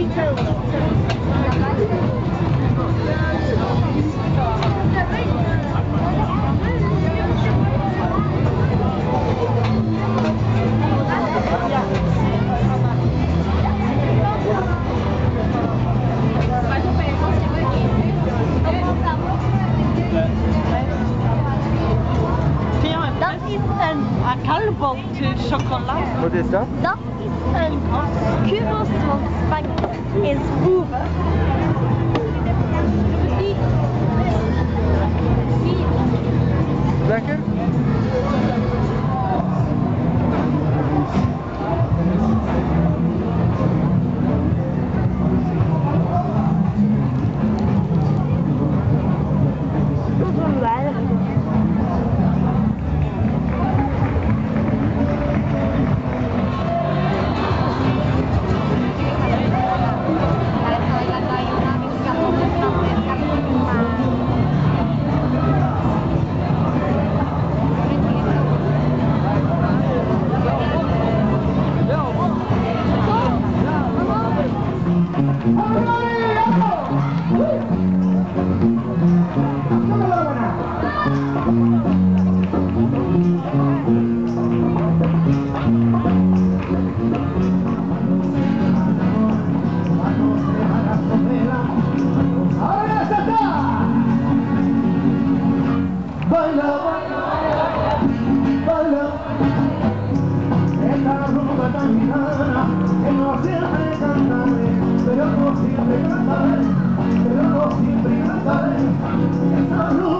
me too. Vollmilchschokolade. What is that? That is a ein Kürbis und Spaghetti. Ist Não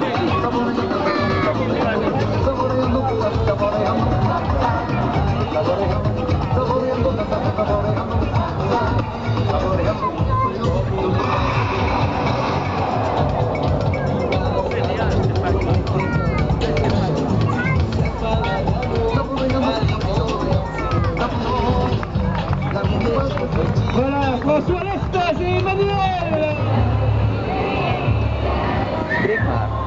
cima de ele! Prepara.